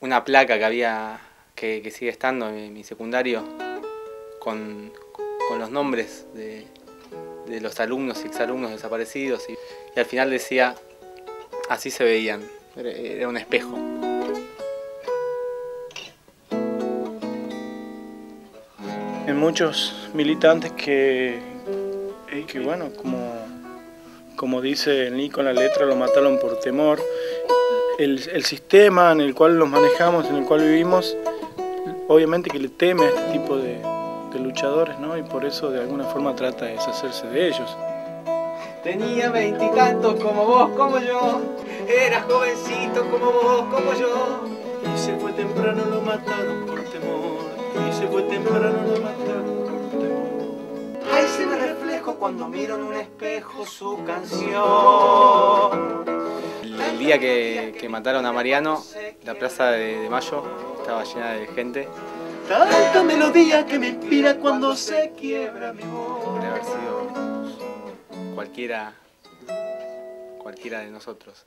una placa que había, que, sigue estando en mi secundario, con, con los nombres de, de los alumnos y exalumnos desaparecidos y, al final decía, así se veían, era, un espejo. Hay muchos militantes que, que bueno, como, como dice Nico en la letra, lo mataron por temor. El, el sistema en el cual los manejamos, en el cual vivimos, obviamente que le teme a este tipo de, de luchadores, ¿no? Y por eso de alguna forma trata de deshacerse de ellos. Tenía veintitantos como vos, como yo. Era jovencito como vos, como yo. Y se fue temprano, lo mataron por temor. Y se fue temprano, lo mataron por temor. Ahí se me reflejo cuando miro en un espejo su canción. El día que, que mataron a Mariano, la plaza de, de Mayo estaba llena de gente, Tanta melodía que me inspira cuando se quiebra mi voz. podría haber sido cualquiera, cualquiera de nosotros.